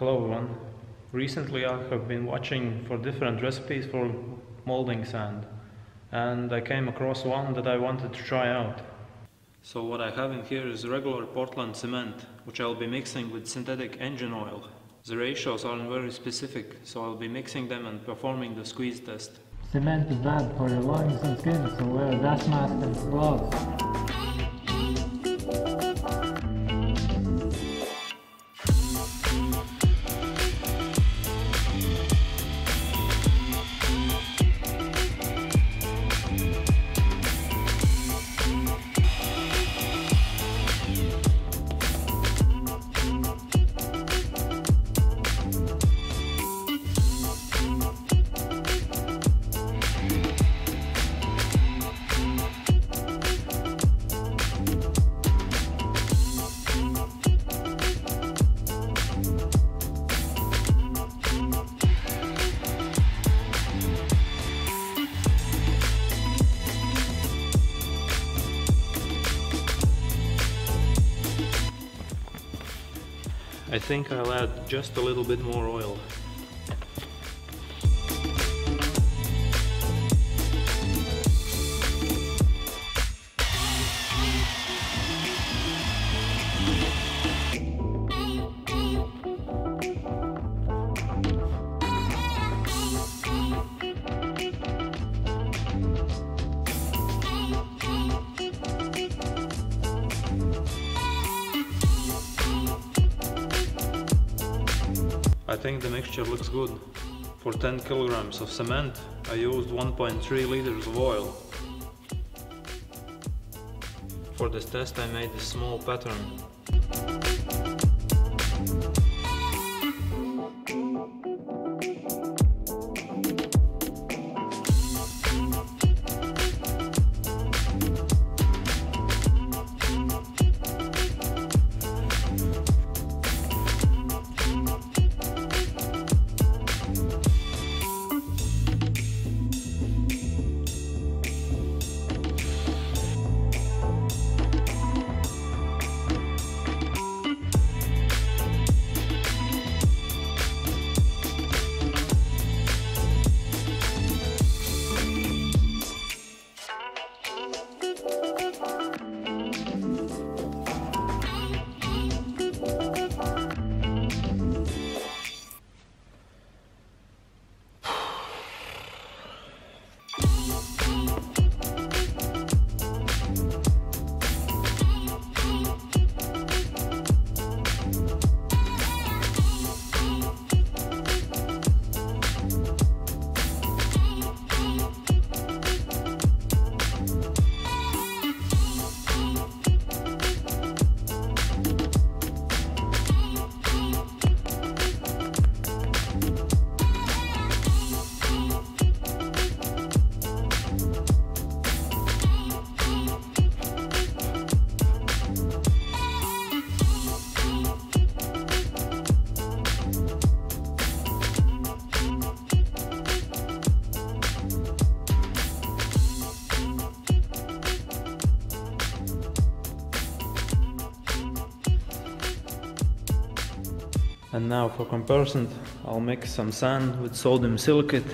Hello everyone. Recently I have been watching for different recipes for molding sand and I came across one that I wanted to try out. So what I have in here is regular Portland cement which I'll be mixing with synthetic engine oil. The ratios aren't very specific so I'll be mixing them and performing the squeeze test. Cement is bad for your lungs and skin, so wear a gas mask and gloves. I think I'll add just a little bit more oil. I think the mixture looks good. For 10 kilograms of cement, I used 1.3 liters of oil. For this test I made a small pattern. And now for comparison, I'll mix some sand with sodium silicate.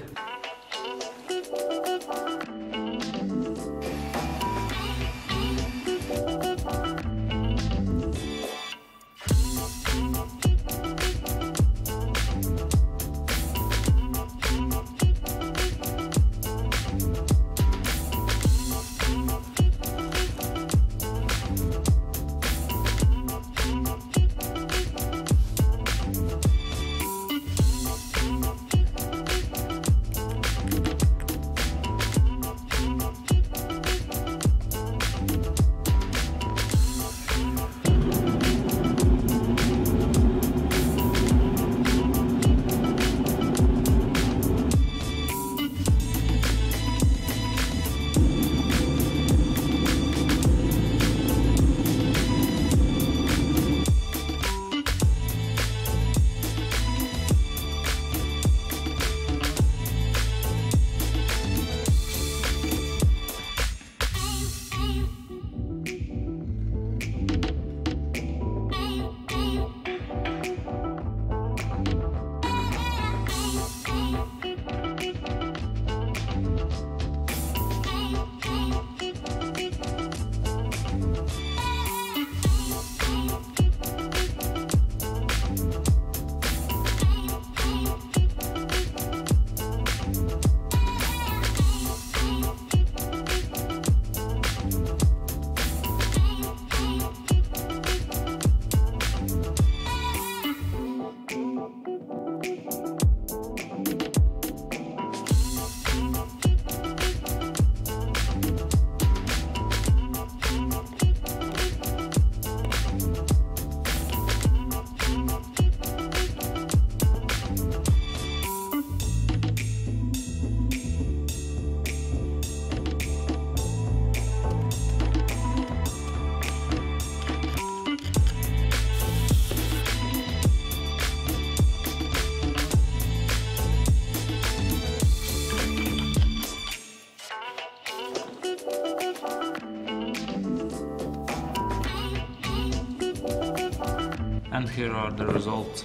And here are the results.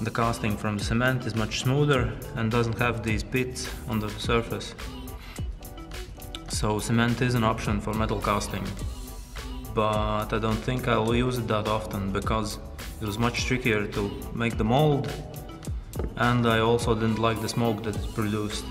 The casting from the cement is much smoother and doesn't have these pits on the surface. So cement is an option for metal casting. But I don't think I'll use it that often because it was much trickier to make the mold and I also didn't like the smoke that it produced.